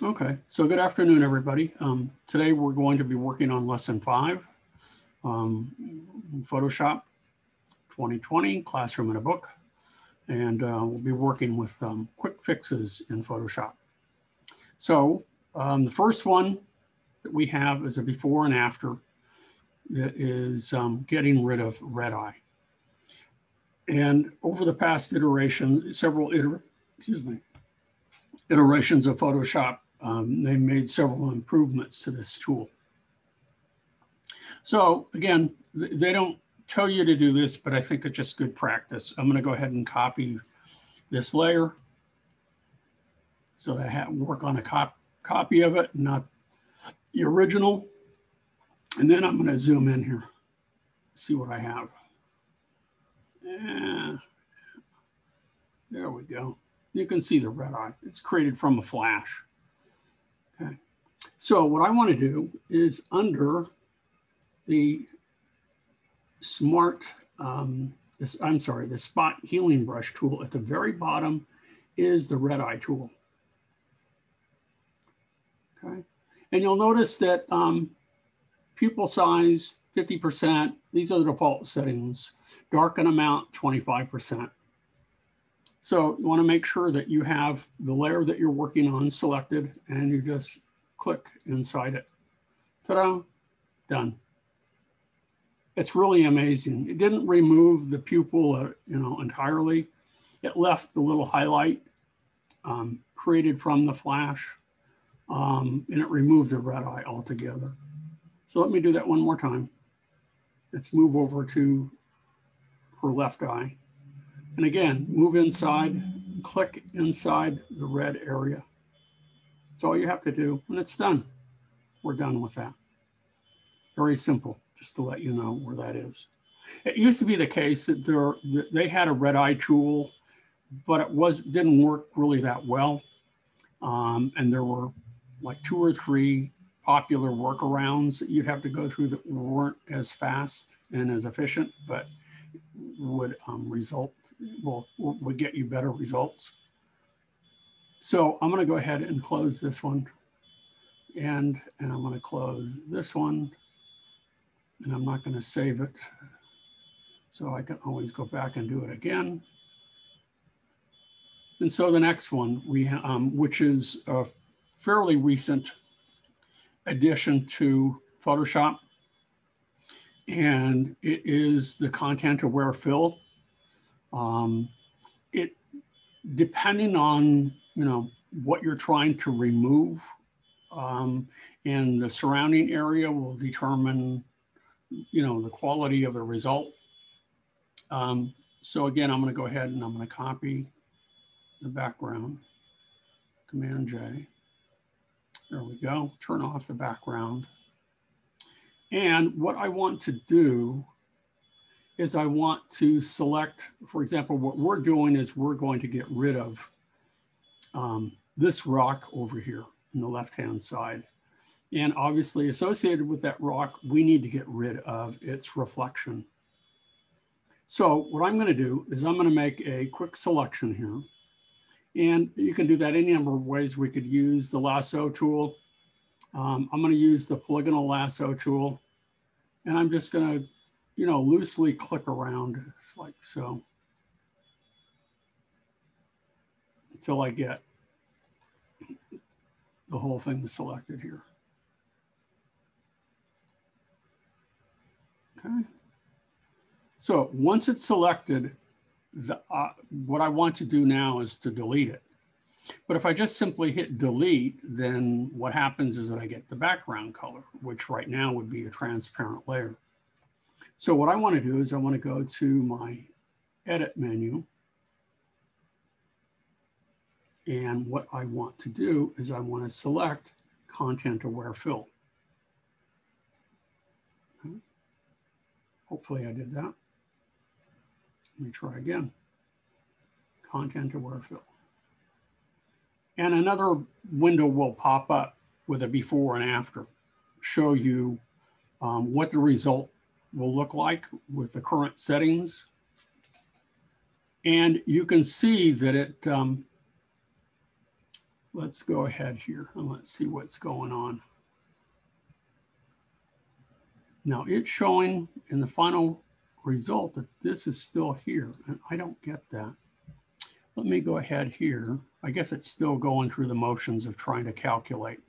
Okay, so good afternoon, everybody. Um, today we're going to be working on lesson five, um, Photoshop 2020, Classroom in a Book. And uh, we'll be working with um, quick fixes in Photoshop. So um, the first one that we have is a before and after that is um, getting rid of red eye. And over the past iteration, several iter excuse me, iterations of Photoshop, um, they made several improvements to this tool. So again, they don't tell you to do this, but I think it's just good practice. I'm gonna go ahead and copy this layer so that I have work on a cop copy of it, not the original. And then I'm gonna zoom in here, see what I have. Yeah, there we go. You can see the red eye. It's created from a flash. So what I want to do is under the smart, um, this, I'm sorry, the spot healing brush tool at the very bottom is the red eye tool. Okay. And you'll notice that um, pupil size, 50%, these are the default settings. Darken amount, 25%. So you want to make sure that you have the layer that you're working on selected and you just click inside it. Ta-da, done. It's really amazing. It didn't remove the pupil, uh, you know, entirely. It left the little highlight um, created from the flash um, and it removed the red eye altogether. So let me do that one more time. Let's move over to her left eye. And again, move inside, click inside the red area. That's all you have to do, and it's done. We're done with that. Very simple, just to let you know where that is. It used to be the case that there, they had a red eye tool, but it was didn't work really that well. Um, and there were like two or three popular workarounds that you'd have to go through that weren't as fast and as efficient, but would um, result will, will get you better results. So I'm going to go ahead and close this one. And, and I'm going to close this one. And I'm not going to save it. So I can always go back and do it again. And so the next one, we um, which is a fairly recent addition to Photoshop. And it is the content aware fill. Um, it depending on you know what you're trying to remove um, and the surrounding area will determine you know the quality of the result. Um, so again, I'm going to go ahead and I'm going to copy the background. Command J. There we go. Turn off the background. And what I want to do is I want to select, for example, what we're doing is we're going to get rid of um, this rock over here in the left-hand side. And obviously associated with that rock, we need to get rid of its reflection. So what I'm gonna do is I'm gonna make a quick selection here. And you can do that any number of ways. We could use the lasso tool. Um, I'm gonna use the polygonal lasso tool. And I'm just gonna you know, loosely click around like so until I get the whole thing selected here. Okay. So once it's selected, the, uh, what I want to do now is to delete it. But if I just simply hit delete, then what happens is that I get the background color, which right now would be a transparent layer. So what I want to do is I want to go to my edit menu. And what I want to do is I want to select content aware fill. Hopefully I did that. Let me try again. Content aware fill. And another window will pop up with a before and after, show you um, what the result will look like with the current settings. And you can see that it, um, let's go ahead here and let's see what's going on. Now it's showing in the final result that this is still here and I don't get that. Let me go ahead here. I guess it's still going through the motions of trying to calculate.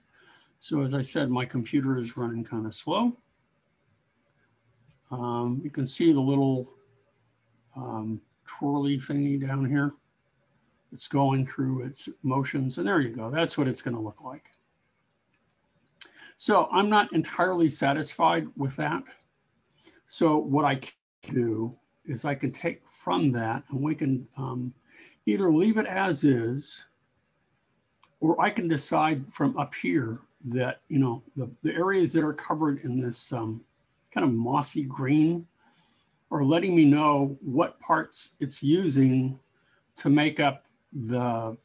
So as I said, my computer is running kind of slow. Um, you can see the little um, twirly thingy down here. It's going through its motions. And there you go. That's what it's going to look like. So I'm not entirely satisfied with that. So what I can do is I can take from that and we can um, either leave it as is, or I can decide from up here that, you know, the, the areas that are covered in this um, kind of mossy green are letting me know what parts it's using to make up the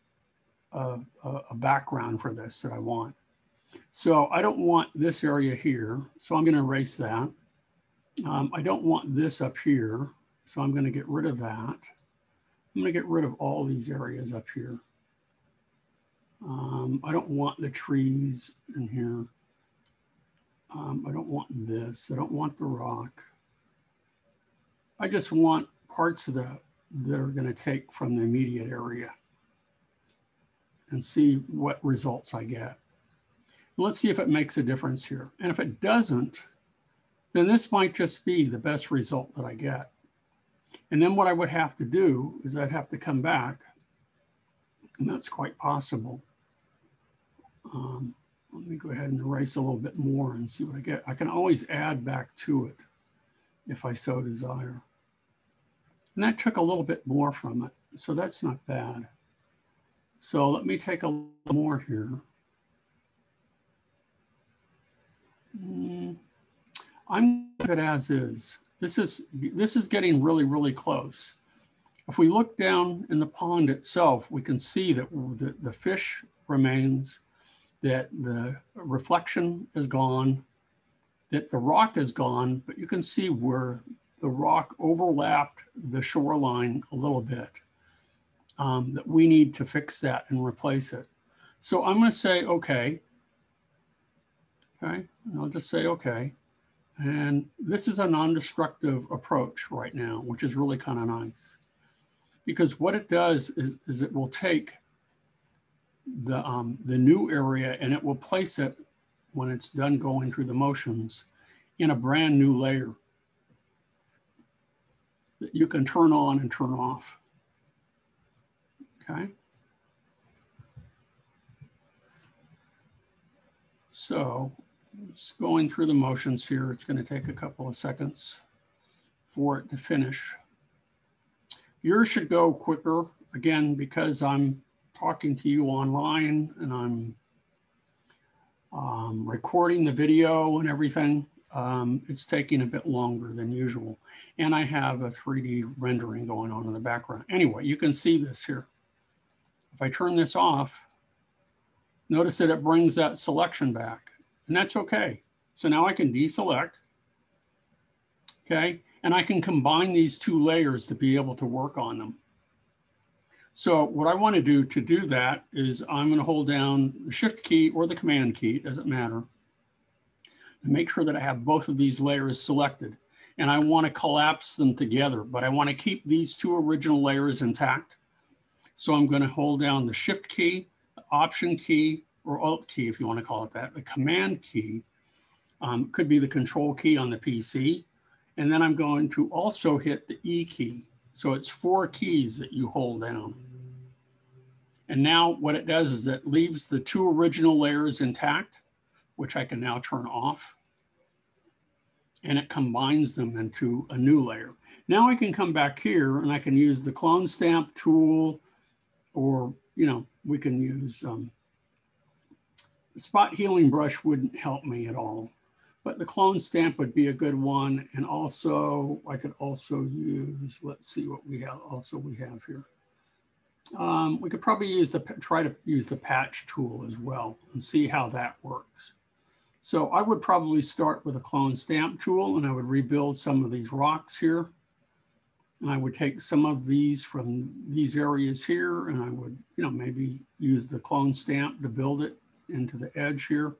uh, a background for this that I want. So I don't want this area here, so I'm going to erase that. Um, I don't want this up here, so I'm going to get rid of that. I'm going to get rid of all these areas up here. Um, I don't want the trees in here. Um, I don't want this. I don't want the rock. I just want parts of the that are going to take from the immediate area and see what results I get. Let's see if it makes a difference here. And if it doesn't, then this might just be the best result that I get. And then what I would have to do is I'd have to come back, and that's quite possible. Um, let me go ahead and erase a little bit more and see what I get. I can always add back to it if I so desire. And that took a little bit more from it. So that's not bad. So let me take a little more here. Mm, I'm good as is. This is this is getting really, really close. If we look down in the pond itself, we can see that the, the fish remains, that the reflection is gone, that the rock is gone, but you can see where the rock overlapped the shoreline a little bit, um, that we need to fix that and replace it. So I'm going to say, okay. Okay, and I'll just say, okay. And this is a non-destructive approach right now, which is really kind of nice. Because what it does is, is it will take the, um, the new area and it will place it when it's done going through the motions in a brand new layer that you can turn on and turn off. Okay. So it's going through the motions here. It's going to take a couple of seconds for it to finish. Yours should go quicker, again, because I'm talking to you online and I'm um, recording the video and everything um, it's taking a bit longer than usual. And I have a 3D rendering going on in the background. Anyway, you can see this here. If I turn this off, notice that it brings that selection back and that's okay. So now I can deselect, okay? And I can combine these two layers to be able to work on them. So what I wanna do to do that is I'm gonna hold down the shift key or the command key, doesn't matter and make sure that I have both of these layers selected. And I want to collapse them together, but I want to keep these two original layers intact. So I'm going to hold down the shift key, option key, or alt key, if you want to call it that. The command key um, could be the control key on the PC. And then I'm going to also hit the E key. So it's four keys that you hold down. And now what it does is it leaves the two original layers intact which I can now turn off. And it combines them into a new layer. Now I can come back here and I can use the clone stamp tool or, you know, we can use um, spot healing brush wouldn't help me at all, but the clone stamp would be a good one. And also I could also use, let's see what we have also we have here. Um, we could probably use the, try to use the patch tool as well and see how that works. So I would probably start with a clone stamp tool and I would rebuild some of these rocks here. And I would take some of these from these areas here and I would, you know, maybe use the clone stamp to build it into the edge here.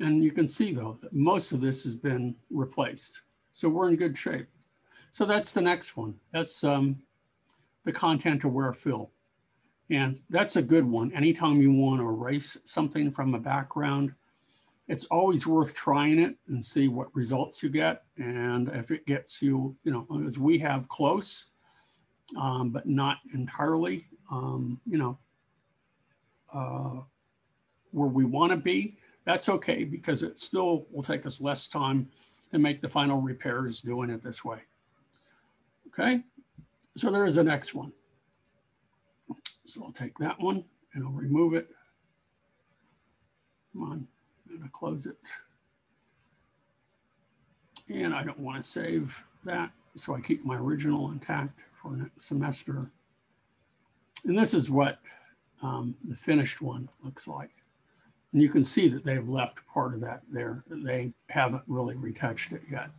And you can see though, that most of this has been replaced. So we're in good shape. So that's the next one. That's um, the content aware fill. And that's a good one. Anytime you want to erase something from a background, it's always worth trying it and see what results you get. And if it gets you, you know, as we have close, um, but not entirely, um, you know, uh, where we want to be, that's okay because it still will take us less time to make the final repairs doing it this way. Okay, so there is the next one. So I'll take that one and I'll remove it. Come on, gonna close it. And I don't wanna save that, so I keep my original intact for next semester. And this is what um, the finished one looks like. And you can see that they've left part of that there. They haven't really retouched it yet.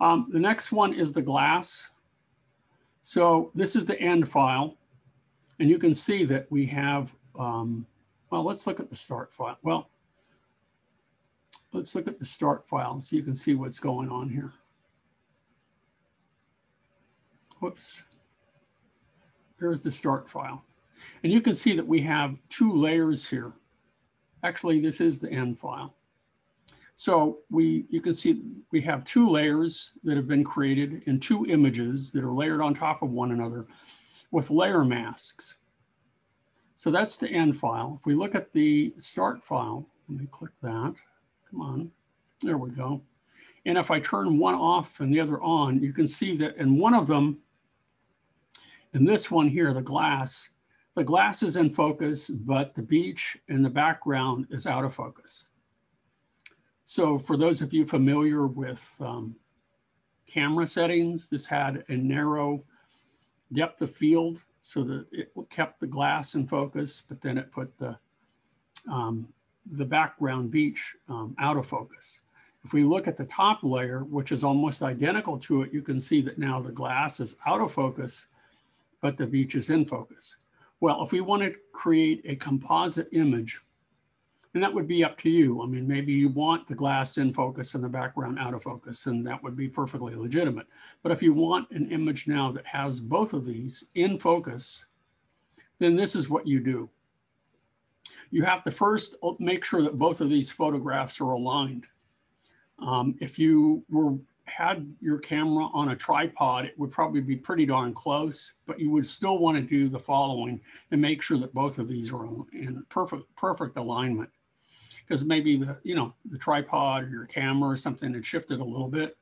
Um, the next one is the glass. So this is the end file. And you can see that we have, um, well, let's look at the start file. Well, let's look at the start file so you can see what's going on here. Whoops. Here's the start file. And you can see that we have two layers here. Actually, this is the end file. So we, you can see we have two layers that have been created and two images that are layered on top of one another with layer masks. So that's the end file. If we look at the start file, let me click that. Come on, there we go. And if I turn one off and the other on, you can see that in one of them, in this one here, the glass, the glass is in focus, but the beach in the background is out of focus. So for those of you familiar with um, camera settings, this had a narrow depth of field so that it kept the glass in focus, but then it put the, um, the background beach um, out of focus. If we look at the top layer, which is almost identical to it, you can see that now the glass is out of focus, but the beach is in focus. Well, if we want to create a composite image and that would be up to you. I mean, maybe you want the glass in focus and the background out of focus, and that would be perfectly legitimate. But if you want an image now that has both of these in focus, then this is what you do. You have to first make sure that both of these photographs are aligned. Um, if you were had your camera on a tripod, it would probably be pretty darn close, but you would still want to do the following and make sure that both of these are in perfect, perfect alignment because maybe the, you know, the tripod or your camera or something had shifted a little bit.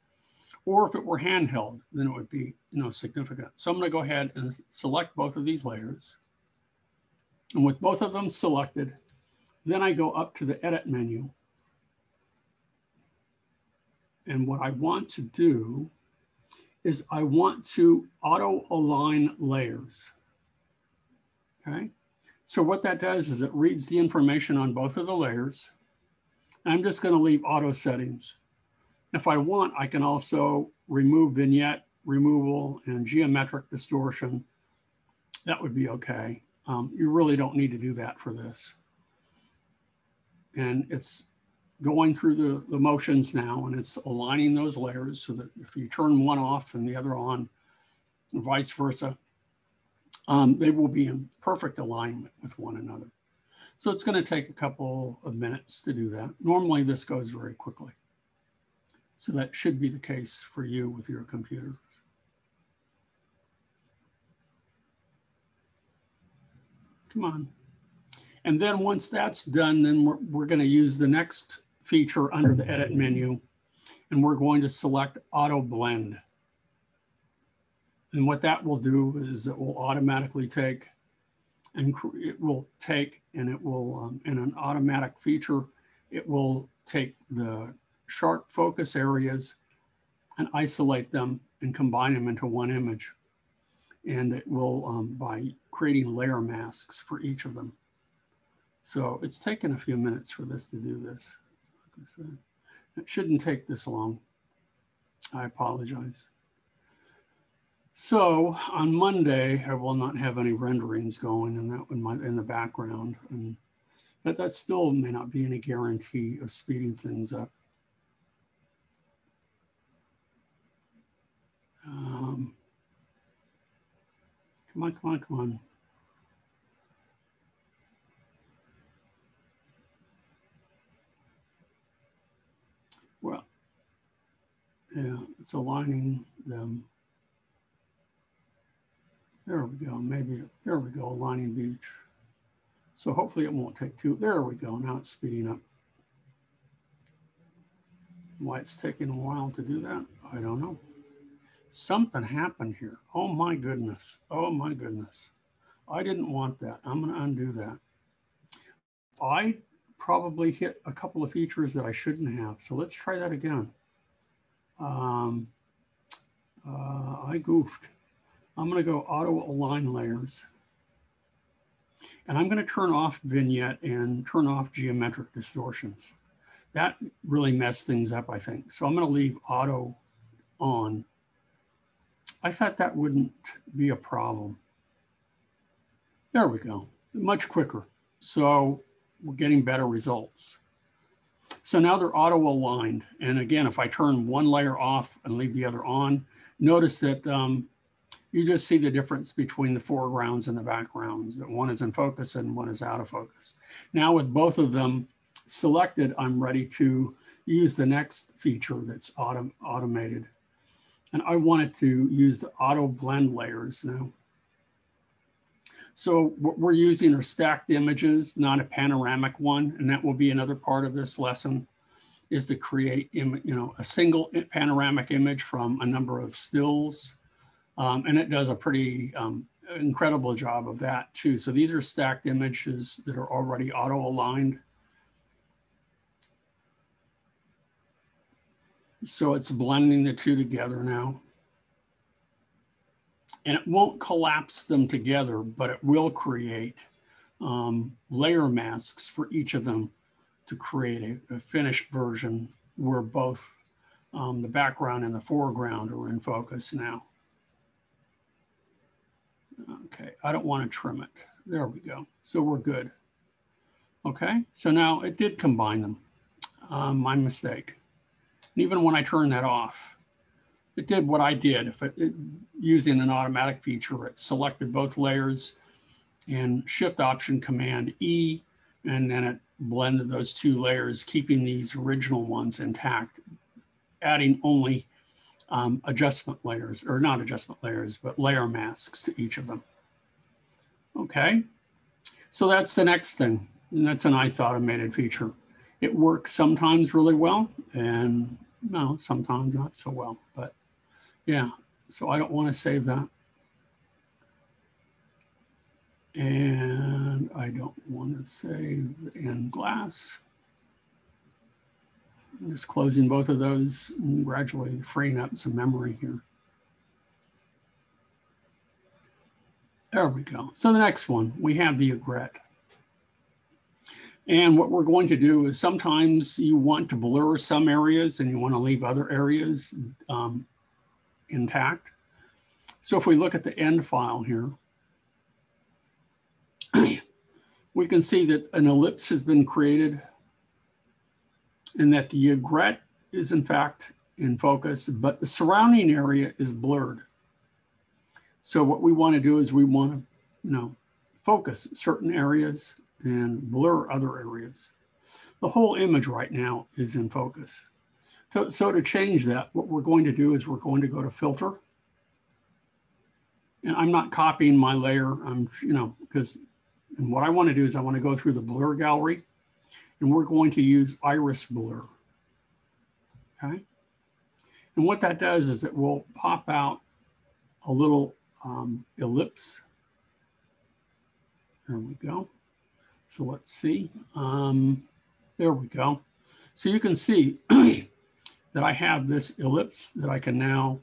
Or if it were handheld, then it would be, you know, significant. So I'm gonna go ahead and select both of these layers. And with both of them selected, then I go up to the edit menu. And what I want to do is I want to auto align layers. Okay. So what that does is it reads the information on both of the layers I'm just going to leave auto settings. If I want, I can also remove vignette removal and geometric distortion. That would be okay. Um, you really don't need to do that for this. And it's going through the, the motions now and it's aligning those layers so that if you turn one off and the other on, and vice versa, um, they will be in perfect alignment with one another. So it's going to take a couple of minutes to do that. Normally this goes very quickly. So that should be the case for you with your computer. Come on. And then once that's done, then we're, we're going to use the next feature under the edit menu. And we're going to select auto blend. And what that will do is it will automatically take and it will take and it will um, in an automatic feature it will take the sharp focus areas and isolate them and combine them into one image and it will um, by creating layer masks for each of them so it's taken a few minutes for this to do this it shouldn't take this long i apologize So on Monday, I will not have any renderings going in that my, in the background. And, but that still may not be any guarantee of speeding things up. Um, come on, come on, come on. Well, yeah, it's aligning them. There we go. Maybe, there we go, aligning beach. So hopefully it won't take too, There we go. Now it's speeding up. Why it's taking a while to do that, I don't know. Something happened here. Oh my goodness. Oh my goodness. I didn't want that. I'm going to undo that. I probably hit a couple of features that I shouldn't have. So let's try that again. Um, uh, I goofed. I'm going to go auto align layers. And I'm going to turn off vignette and turn off geometric distortions. That really messed things up, I think. So I'm going to leave auto on. I thought that wouldn't be a problem. There we go, much quicker. So we're getting better results. So now they're auto aligned. And again, if I turn one layer off and leave the other on, notice that um, you just see the difference between the foregrounds and the backgrounds, that one is in focus and one is out of focus. Now with both of them selected, I'm ready to use the next feature that's autom automated. And I wanted to use the auto blend layers now. So what we're using are stacked images, not a panoramic one. And that will be another part of this lesson is to create you know, a single panoramic image from a number of stills um, and it does a pretty um, incredible job of that too. So these are stacked images that are already auto aligned. So it's blending the two together now. And it won't collapse them together, but it will create um, layer masks for each of them to create a, a finished version where both um, the background and the foreground are in focus now. Okay, I don't want to trim it. There we go. So we're good. Okay, so now it did combine them. Um, my mistake. And even when I turned that off, it did what I did. If it, it, using an automatic feature, it selected both layers and Shift Option Command E, and then it blended those two layers, keeping these original ones intact, adding only um, adjustment layers, or not adjustment layers, but layer masks to each of them. Okay, so that's the next thing. And that's a nice automated feature. It works sometimes really well and no, sometimes not so well, but yeah, so I don't want to save that. And I don't want to save in glass. I'm just closing both of those and gradually freeing up some memory here. There we go. So the next one, we have the egret. And what we're going to do is sometimes you want to blur some areas and you want to leave other areas um, intact. So if we look at the end file here, we can see that an ellipse has been created and that the egret is in fact in focus, but the surrounding area is blurred. So what we want to do is we want to, you know, focus certain areas and blur other areas. The whole image right now is in focus. So, so to change that, what we're going to do is we're going to go to filter. And I'm not copying my layer, I'm, you know, because and what I want to do is I want to go through the blur gallery and we're going to use iris blur. Okay. And what that does is it will pop out a little um, ellipse. There we go. So let's see. Um, there we go. So you can see that I have this ellipse that I can now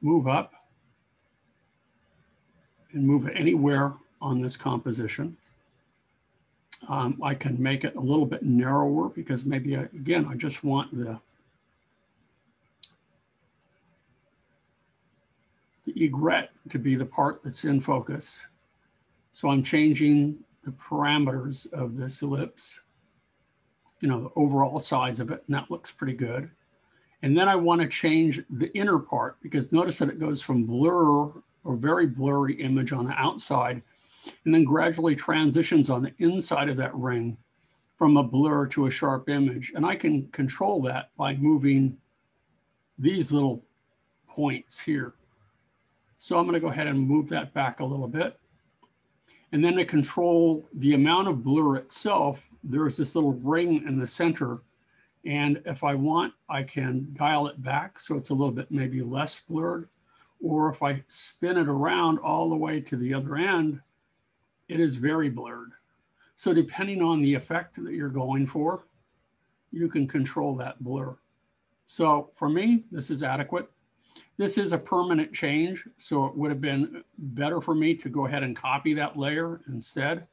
move up and move it anywhere on this composition. Um, I can make it a little bit narrower because maybe, I, again, I just want the the egret to be the part that's in focus. So I'm changing the parameters of this ellipse, you know, the overall size of it, and that looks pretty good. And then I want to change the inner part because notice that it goes from blur or very blurry image on the outside and then gradually transitions on the inside of that ring from a blur to a sharp image. And I can control that by moving these little points here. So I'm going to go ahead and move that back a little bit. And then to control the amount of blur itself, there's this little ring in the center. And if I want, I can dial it back so it's a little bit maybe less blurred. Or if I spin it around all the way to the other end, it is very blurred. So depending on the effect that you're going for, you can control that blur. So for me, this is adequate. This is a permanent change, so it would have been better for me to go ahead and copy that layer instead.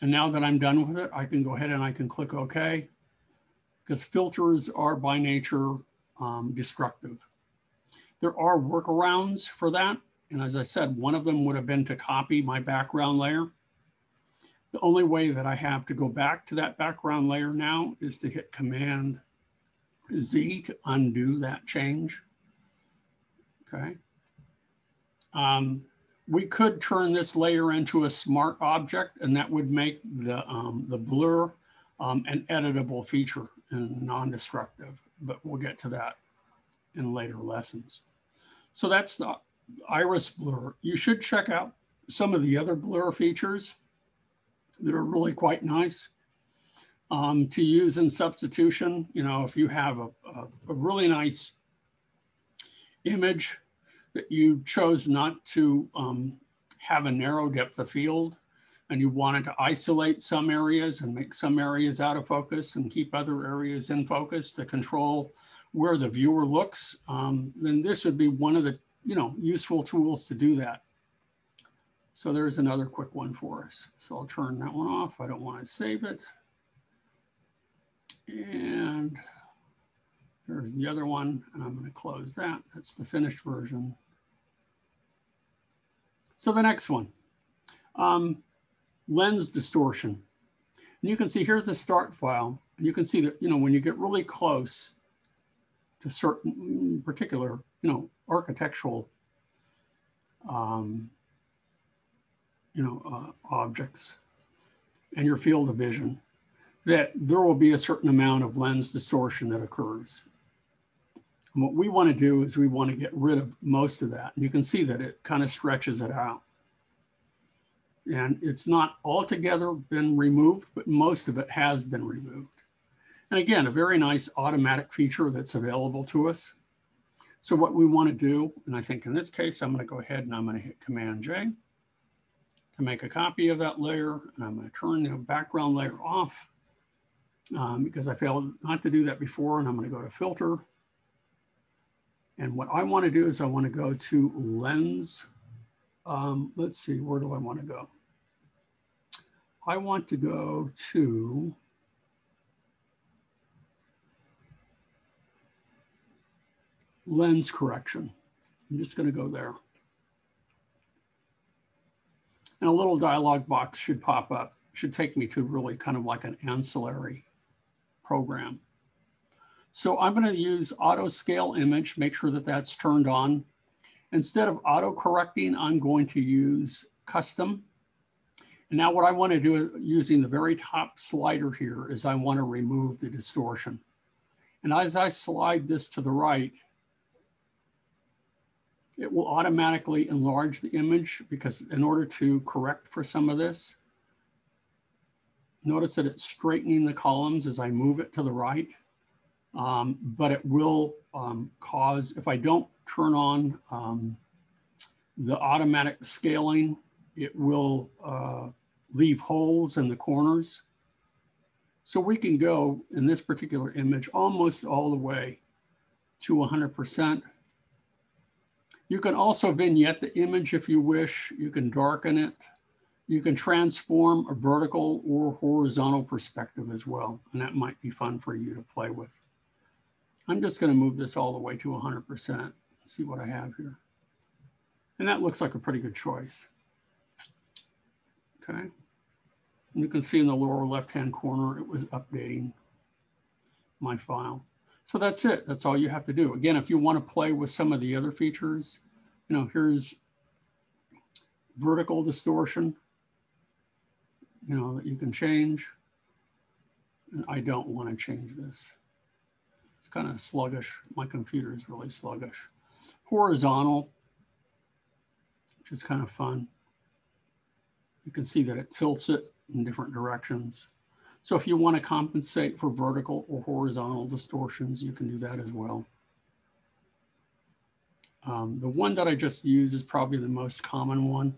And now that I'm done with it, I can go ahead and I can click OK because filters are by nature um, destructive. There are workarounds for that. And as I said, one of them would have been to copy my background layer. The only way that I have to go back to that background layer now is to hit Command Z to undo that change. Okay. Um, we could turn this layer into a smart object and that would make the, um, the blur um, an editable feature and non-destructive, but we'll get to that in later lessons. So that's the iris blur. You should check out some of the other blur features that are really quite nice um, to use in substitution. You know, if you have a, a, a really nice image that you chose not to um, have a narrow depth of field and you wanted to isolate some areas and make some areas out of focus and keep other areas in focus to control where the viewer looks, um, then this would be one of the you know useful tools to do that. So there's another quick one for us. So I'll turn that one off. I don't want to save it. And there's the other one, and I'm going to close that. That's the finished version. So the next one, um, lens distortion. And you can see here's the start file. And you can see that, you know, when you get really close to certain particular, you know, architectural, um, you know, uh, objects and your field of vision, that there will be a certain amount of lens distortion that occurs. And what we want to do is we want to get rid of most of that. And you can see that it kind of stretches it out. And it's not altogether been removed, but most of it has been removed. And again, a very nice automatic feature that's available to us. So what we want to do, and I think in this case, I'm going to go ahead and I'm going to hit Command J to make a copy of that layer. And I'm going to turn the background layer off um, because I failed not to do that before. And I'm going to go to Filter and what I want to do is I want to go to lens. Um, let's see, where do I want to go? I want to go to lens correction. I'm just going to go there. And a little dialog box should pop up, should take me to really kind of like an ancillary program. So I'm going to use auto scale image, make sure that that's turned on. Instead of auto correcting, I'm going to use custom. And now what I want to do using the very top slider here is I want to remove the distortion. And as I slide this to the right, it will automatically enlarge the image because in order to correct for some of this, notice that it's straightening the columns as I move it to the right um, but it will um, cause, if I don't turn on um, the automatic scaling, it will uh, leave holes in the corners. So we can go in this particular image almost all the way to 100%. You can also vignette the image if you wish. You can darken it. You can transform a vertical or horizontal perspective as well. And that might be fun for you to play with. I'm just going to move this all the way to 100% and see what I have here. And that looks like a pretty good choice. Okay. And you can see in the lower left-hand corner, it was updating my file. So that's it. That's all you have to do. Again, if you want to play with some of the other features, you know, here's vertical distortion, you know, that you can change. And I don't want to change this. It's kind of sluggish. My computer is really sluggish. Horizontal, which is kind of fun. You can see that it tilts it in different directions. So if you want to compensate for vertical or horizontal distortions, you can do that as well. Um, the one that I just used is probably the most common one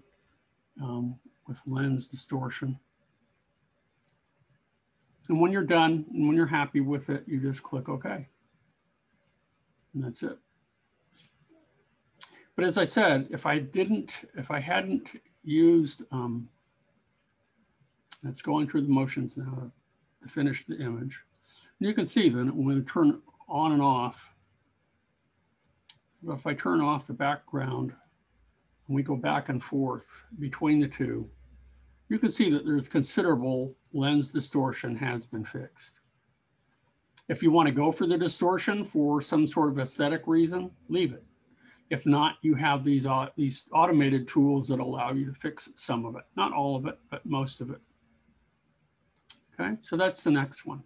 um, with lens distortion. And when you're done and when you're happy with it, you just click OK. And that's it. But as I said, if I didn't, if I hadn't used, um, it's going through the motions now to finish the image. And you can see then when we turn on and off, But if I turn off the background and we go back and forth between the two, you can see that there's considerable lens distortion has been fixed. If you want to go for the distortion for some sort of aesthetic reason, leave it. If not, you have these, uh, these automated tools that allow you to fix some of it. Not all of it, but most of it. Okay, so that's the next one.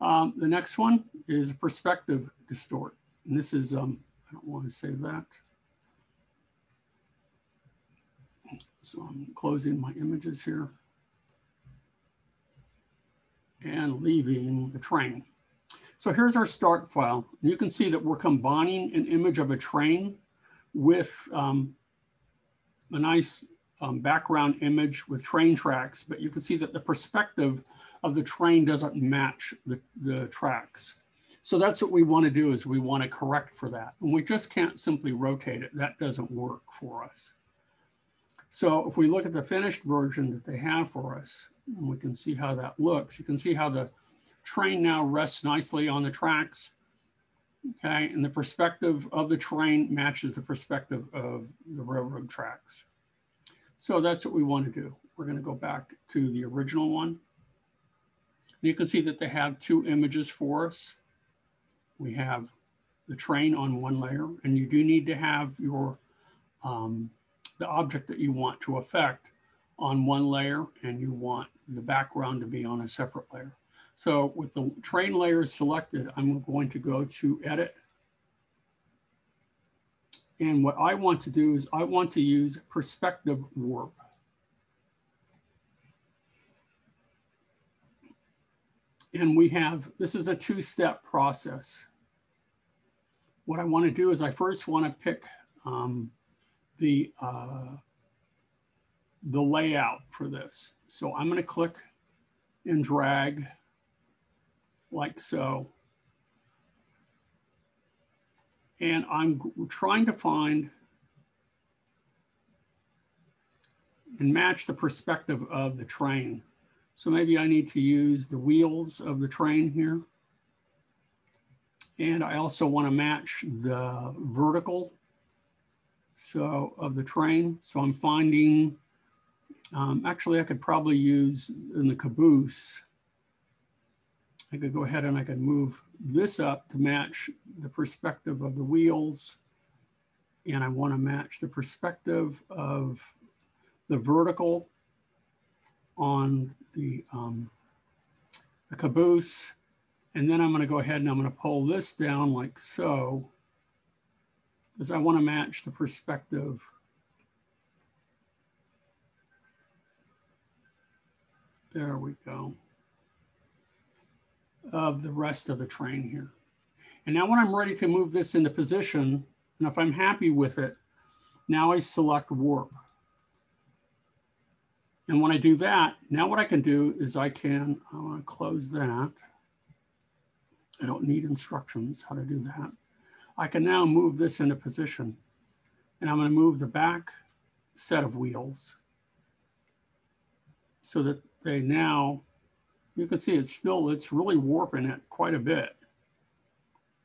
Um, the next one is a perspective distort. And this is, um, I don't want to save that. So I'm closing my images here and leaving the train. So here's our start file. You can see that we're combining an image of a train with um, a nice um, background image with train tracks, but you can see that the perspective of the train doesn't match the, the tracks. So that's what we want to do is we want to correct for that. And we just can't simply rotate it. That doesn't work for us. So if we look at the finished version that they have for us, and we can see how that looks, you can see how the train now rests nicely on the tracks. Okay, and the perspective of the train matches the perspective of the railroad tracks. So that's what we want to do. We're going to go back to the original one. You can see that they have two images for us. We have the train on one layer, and you do need to have your um, the object that you want to affect on one layer and you want the background to be on a separate layer. So with the train layer selected, I'm going to go to edit. And what I want to do is I want to use perspective warp. And we have, this is a two-step process. What I want to do is I first want to pick um, the, uh, the layout for this. So I'm going to click and drag like so. And I'm trying to find and match the perspective of the train. So maybe I need to use the wheels of the train here. And I also want to match the vertical so of the train. So I'm finding, um, actually I could probably use in the caboose, I could go ahead and I could move this up to match the perspective of the wheels. And I wanna match the perspective of the vertical on the, um, the caboose. And then I'm gonna go ahead and I'm gonna pull this down like so because I want to match the perspective there we go, of the rest of the train here. And now when I'm ready to move this into position, and if I'm happy with it, now I select warp. And when I do that, now what I can do is I can, I want to close that. I don't need instructions how to do that. I can now move this into position. And I'm going to move the back set of wheels so that they now, you can see it's still, it's really warping it quite a bit.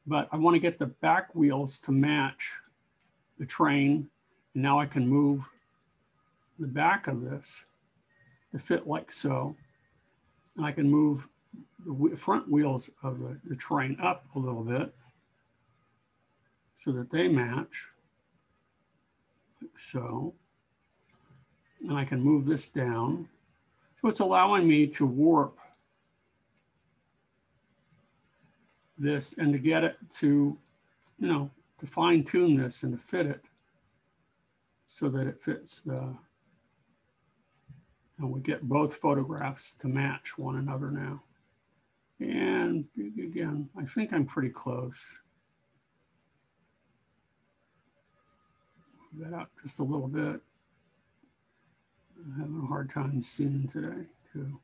But I want to get the back wheels to match the train. And now I can move the back of this to fit like so. And I can move the front wheels of the, the train up a little bit so that they match like so. And I can move this down. So it's allowing me to warp this and to get it to, you know, to fine tune this and to fit it so that it fits the, and we get both photographs to match one another now. And again, I think I'm pretty close. That up just a little bit. I'm having a hard time seeing today too.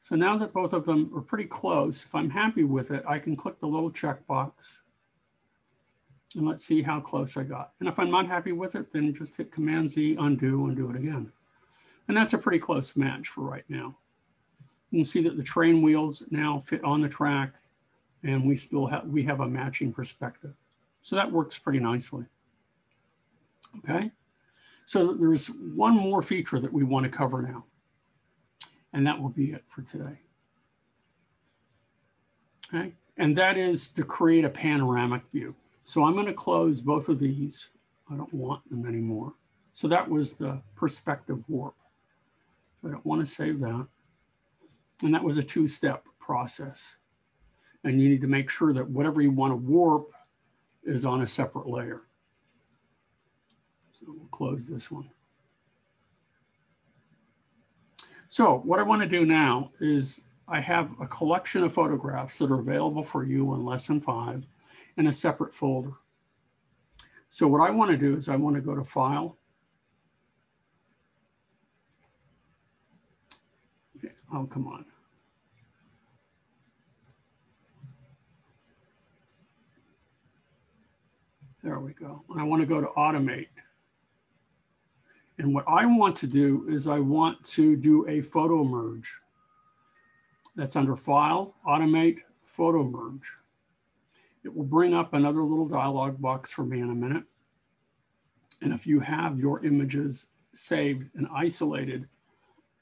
So now that both of them are pretty close, if I'm happy with it, I can click the little checkbox and let's see how close I got. And if I'm not happy with it, then just hit Command Z, undo, and do it again. And that's a pretty close match for right now. You can see that the train wheels now fit on the track and we still have, we have a matching perspective. So that works pretty nicely. Okay. So there's one more feature that we want to cover now. And that will be it for today. Okay. And that is to create a panoramic view. So I'm going to close both of these. I don't want them anymore. So that was the perspective warp. So I don't want to save that. And that was a two-step process. And you need to make sure that whatever you want to warp is on a separate layer. So we'll close this one. So what I want to do now is I have a collection of photographs that are available for you in lesson five in a separate folder. So what I want to do is I want to go to File. Oh, come on. There we go. I want to go to Automate. And what I want to do is I want to do a photo merge. That's under File, Automate, Photo Merge. It will bring up another little dialog box for me in a minute. And if you have your images saved and isolated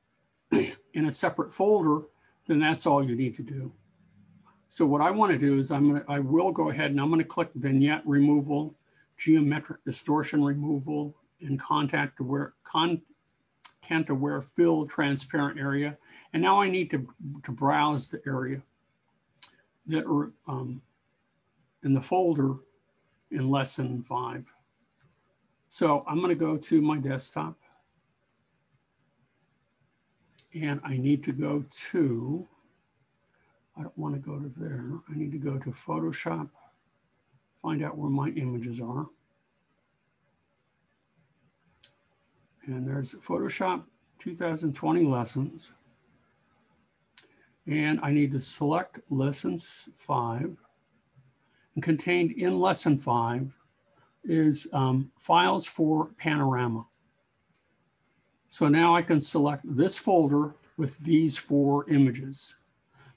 in a separate folder, then that's all you need to do. So what I want to do is I'm to, I will go ahead and I'm going to click vignette removal, geometric distortion removal, and contact aware, content aware fill transparent area. And now I need to, to browse the area that are um, in the folder in lesson five. So I'm going to go to my desktop and I need to go to, I don't want to go to there. I need to go to Photoshop, find out where my images are. And there's Photoshop 2020 lessons. And I need to select lessons five and contained in lesson five is um, files for Panorama. So now I can select this folder with these four images,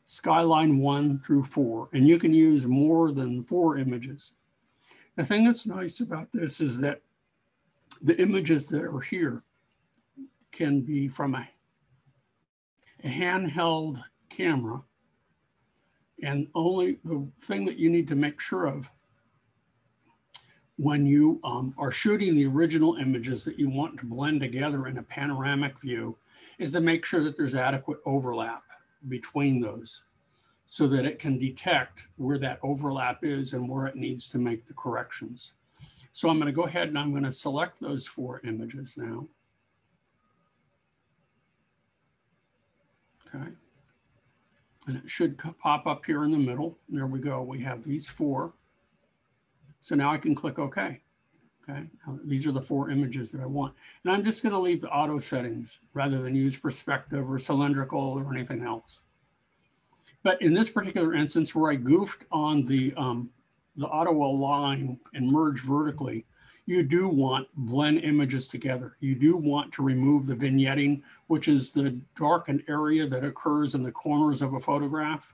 Skyline one through four, and you can use more than four images. The thing that's nice about this is that the images that are here can be from a, a handheld camera and only the thing that you need to make sure of when you um, are shooting the original images that you want to blend together in a panoramic view is to make sure that there's adequate overlap between those so that it can detect where that overlap is and where it needs to make the corrections. So I'm going to go ahead and I'm going to select those four images now. Okay. And it should pop up here in the middle. There we go. We have these four. So now I can click OK. Okay, now these are the four images that I want. And I'm just going to leave the auto settings rather than use perspective or cylindrical or anything else. But in this particular instance where I goofed on the, um, the auto align and merge vertically, you do want blend images together. You do want to remove the vignetting, which is the darkened area that occurs in the corners of a photograph.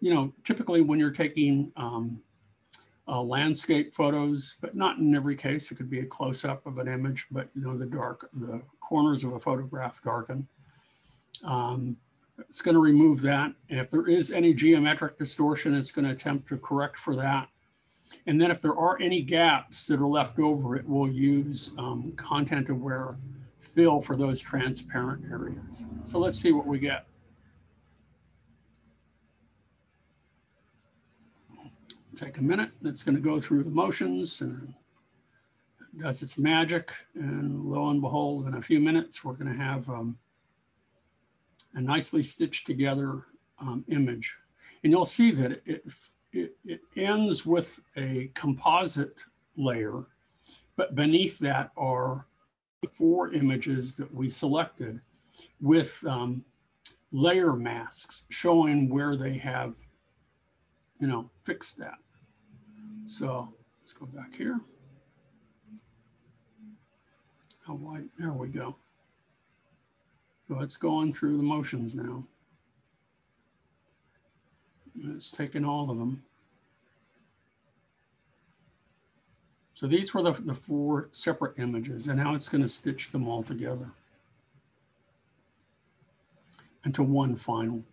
You know, typically when you're taking um, uh, landscape photos, but not in every case. It could be a close up of an image, but you know, the dark, the corners of a photograph darken. Um, it's going to remove that. If there is any geometric distortion, it's going to attempt to correct for that. And then if there are any gaps that are left over, it will use um, content aware fill for those transparent areas. So let's see what we get. Take a minute. It's going to go through the motions and does its magic. And lo and behold, in a few minutes, we're going to have um, a nicely stitched together um, image. And you'll see that it, it, it ends with a composite layer, but beneath that are the four images that we selected with um, layer masks showing where they have, you know, fixed that. So let's go back here. How wide? There we go. So it's going through the motions now. It's taken all of them. So these were the, the four separate images, and now it's going to stitch them all together into one final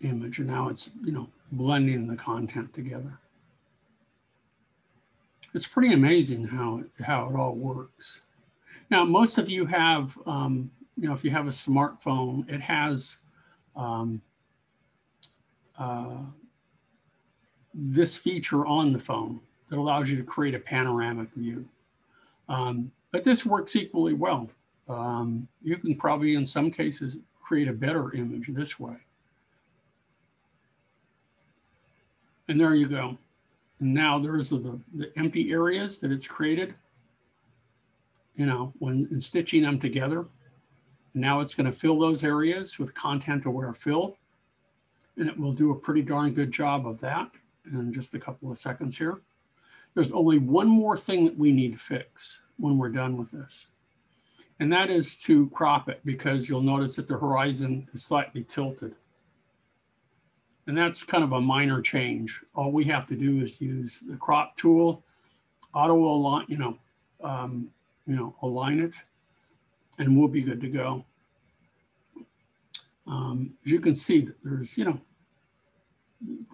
image. And now it's, you know, blending the content together. It's pretty amazing how, how it all works. Now, most of you have, um, you know, if you have a smartphone, it has um, uh, this feature on the phone that allows you to create a panoramic view. Um, but this works equally well. Um, you can probably, in some cases, create a better image this way. And there you go. Now there's the, the empty areas that it's created you know, when in stitching them together. Now it's going to fill those areas with content aware fill. And it will do a pretty darn good job of that in just a couple of seconds here. There's only one more thing that we need to fix when we're done with this. And that is to crop it because you'll notice that the horizon is slightly tilted. And that's kind of a minor change. All we have to do is use the crop tool, auto align, you know, um, you know, align it, and we'll be good to go. Um, as you can see, that there's, you know,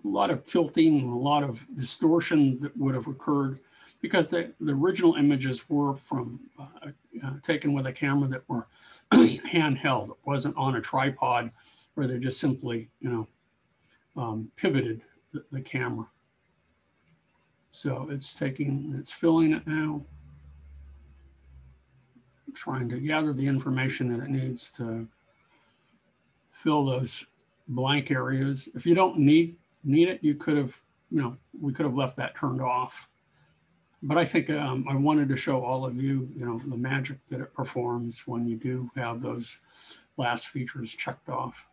a lot of tilting and a lot of distortion that would have occurred because the, the original images were from uh, uh, taken with a camera that were handheld. It wasn't on a tripod where they just simply, you know, um, pivoted the, the camera. So it's taking, it's filling it now trying to gather the information that it needs to fill those blank areas. If you don't need need it, you could have, you know, we could have left that turned off. But I think um, I wanted to show all of you, you know, the magic that it performs when you do have those last features checked off.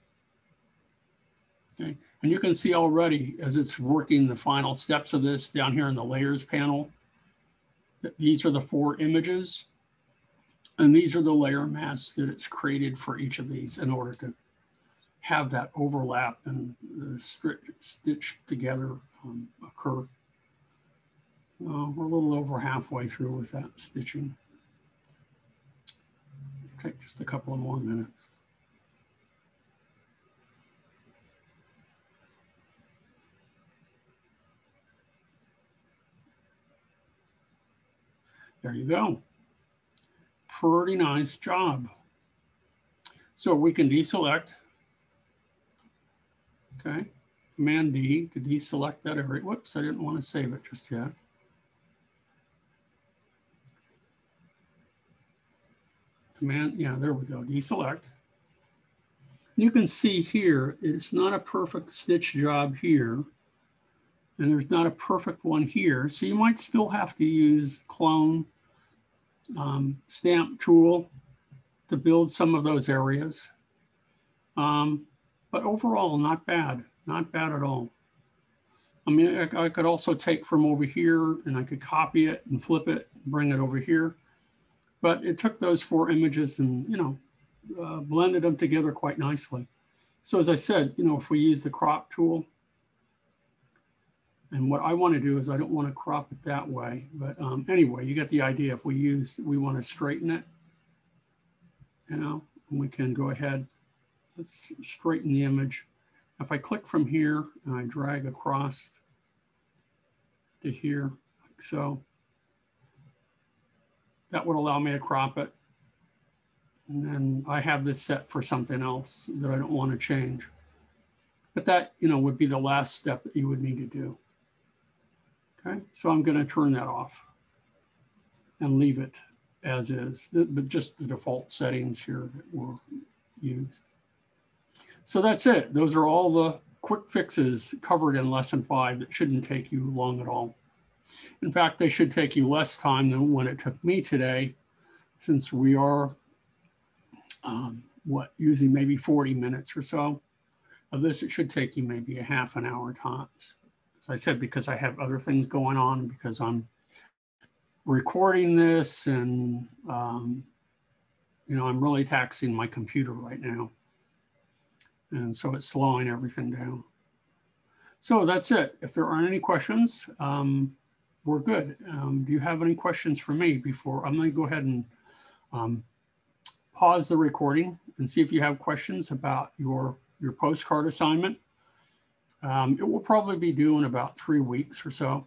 Okay, and you can see already as it's working the final steps of this down here in the layers panel, that these are the four images and these are the layer masks that it's created for each of these in order to have that overlap and the stitch together um, occur. Uh, we're a little over halfway through with that stitching. Take just a couple of more minutes. There you go pretty nice job. So we can deselect, okay, Command D to deselect that area. Whoops, I didn't want to save it just yet. Command, yeah, there we go, deselect. You can see here, it's not a perfect stitch job here, and there's not a perfect one here. So you might still have to use clone um, stamp tool to build some of those areas. Um, but overall, not bad, not bad at all. I mean, I, I, could also take from over here and I could copy it and flip it and bring it over here. But it took those four images and, you know, uh, blended them together quite nicely. So as I said, you know, if we use the crop tool, And what I want to do is I don't want to crop it that way. But um, anyway, you get the idea. If we use, we want to straighten it, you know, and we can go ahead, let's straighten the image. If I click from here and I drag across to here, like so, that would allow me to crop it. And then I have this set for something else that I don't want to change. But that, you know, would be the last step that you would need to do. Okay, so I'm going to turn that off and leave it as is, but just the default settings here that were used. So that's it. Those are all the quick fixes covered in lesson five that shouldn't take you long at all. In fact, they should take you less time than when it took me today, since we are, um, what, using maybe 40 minutes or so of this. It should take you maybe a half an hour tops. As I said, because I have other things going on, because I'm recording this and, um, you know, I'm really taxing my computer right now. And so it's slowing everything down. So that's it. If there aren't any questions, um, we're good. Um, do you have any questions for me before I'm going to go ahead and um, pause the recording and see if you have questions about your your postcard assignment. Um, it will probably be due in about three weeks or so.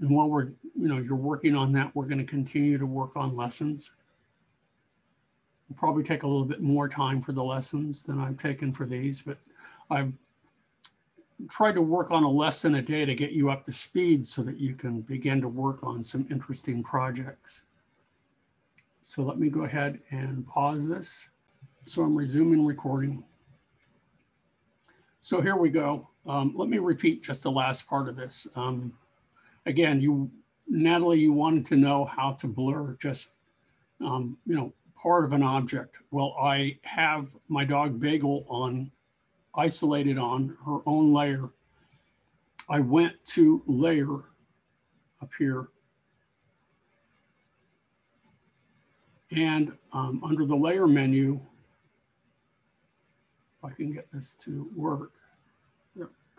And while we're, you know, you're working on that, we're going to continue to work on lessons. We'll probably take a little bit more time for the lessons than I've taken for these, but I've tried to work on a lesson a day to get you up to speed so that you can begin to work on some interesting projects. So let me go ahead and pause this. So I'm resuming recording. So here we go. Um, let me repeat just the last part of this. Um, again, you, Natalie, you wanted to know how to blur just, um, you know, part of an object. Well, I have my dog Bagel on, isolated on her own layer. I went to layer up here. And um, under the layer menu, I can get this to work.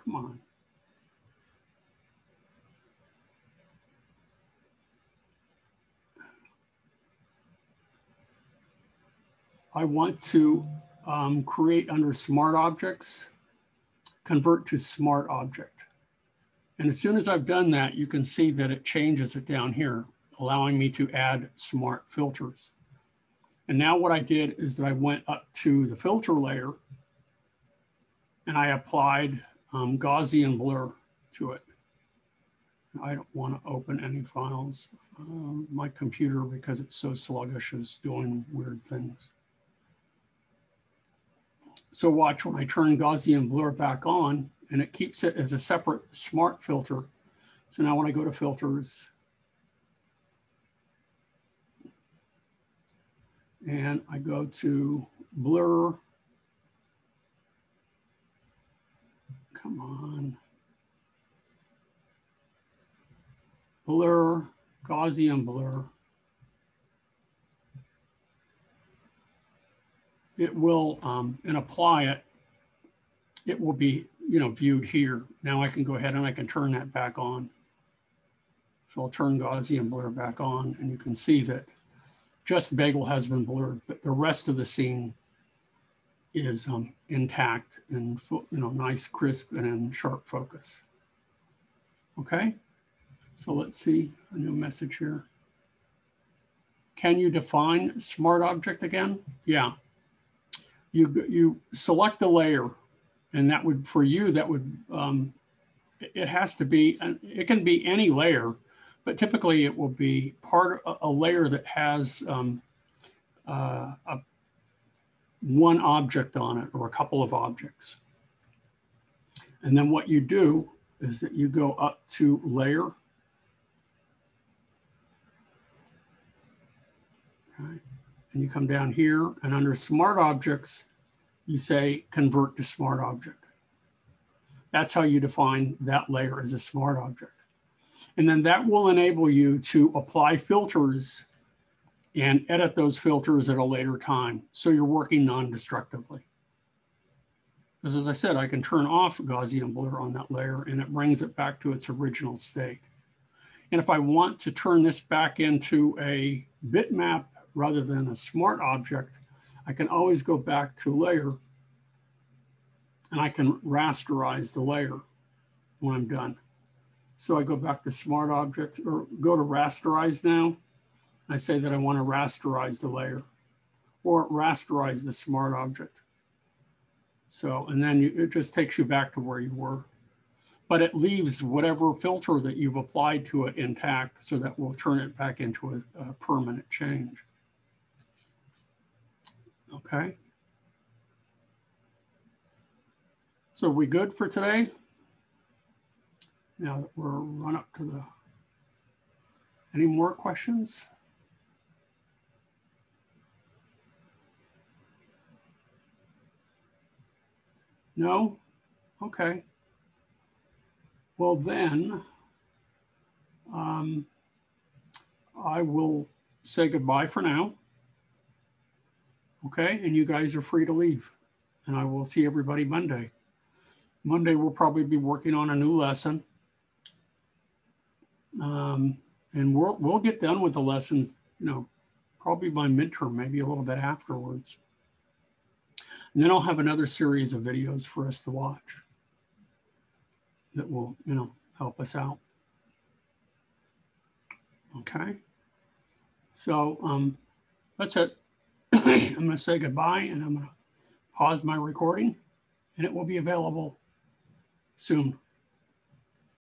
Come on. I want to um, create under smart objects, convert to smart object. And as soon as I've done that, you can see that it changes it down here, allowing me to add smart filters. And now what I did is that I went up to the filter layer and I applied um, Gaussian blur to it. I don't want to open any files. Um, my computer, because it's so sluggish, is doing weird things. So watch when I turn Gaussian blur back on, and it keeps it as a separate smart filter. So now when I go to filters, and I go to blur, Come on. Blur, Gaussian blur. It will, um, and apply it, it will be, you know, viewed here. Now I can go ahead and I can turn that back on. So I'll turn Gaussian blur back on and you can see that just Bagel has been blurred, but the rest of the scene is um, intact and you know nice, crisp, and in sharp focus. Okay, so let's see a new message here. Can you define smart object again? Yeah. You, you select a layer and that would, for you, that would, um, it has to be, it can be any layer, but typically it will be part of a layer that has um, uh, a one object on it or a couple of objects. And then what you do is that you go up to layer. Okay. And you come down here and under smart objects, you say convert to smart object. That's how you define that layer as a smart object. And then that will enable you to apply filters and edit those filters at a later time. So you're working non-destructively. Because as I said, I can turn off Gaussian blur on that layer and it brings it back to its original state. And if I want to turn this back into a bitmap rather than a smart object, I can always go back to layer and I can rasterize the layer when I'm done. So I go back to smart objects or go to rasterize now. I say that I want to rasterize the layer or rasterize the smart object. So, and then you, it just takes you back to where you were. But it leaves whatever filter that you've applied to it intact so that we'll turn it back into a, a permanent change. Okay. So we good for today? Now that we're run up to the, any more questions? No? Okay. Well, then um, I will say goodbye for now. Okay. And you guys are free to leave. And I will see everybody Monday. Monday, we'll probably be working on a new lesson. Um, and we'll, we'll get done with the lessons, you know, probably by midterm, maybe a little bit afterwards. And then I'll have another series of videos for us to watch that will, you know, help us out. Okay. So um, that's it. I'm going to say goodbye and I'm going to pause my recording and it will be available soon.